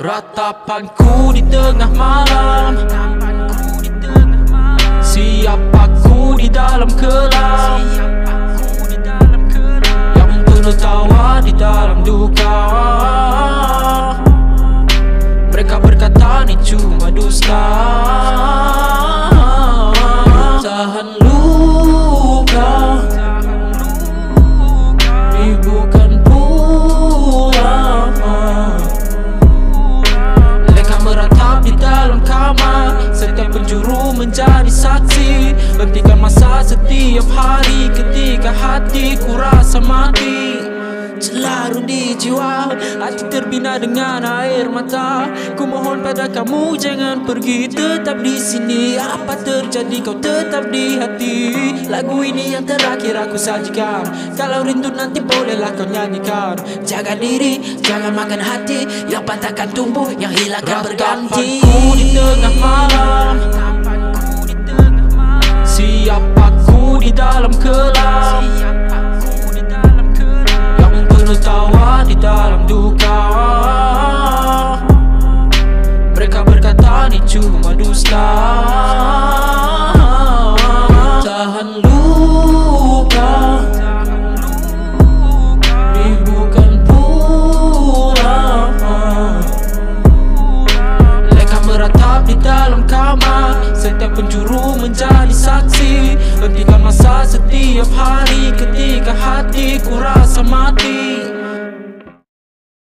Ratapanku di tengah malam. Siapaku di dalam kelam Yang penuh tawa di dalam duka menjadi saksi. Hentikan masa setiap hari Ketika hatiku rasa mati. Selalu di jiwa Hati terbina dengan air mata. Ku mohon pada kamu jangan pergi Tetap di sini. Apa terjadi kau tetap di hati. Lagu ini yang terakhir aku sajikan. Kalau rindu nanti bolehlah kau nyanyikan. Jaga diri, jangan makan hati. Yang patahkan tumbuh, yang hilang akan berganti. Ratapanku di tengah malam dalam kelam. Di dalam duka. Mereka berkata ni cuma dusta. Tahan luka. Ini bukan pula mereka meratap di dalam Setiap penjuru menjadi saksi. Hentikan masa setiap hari. Ketika hatiku rasa mati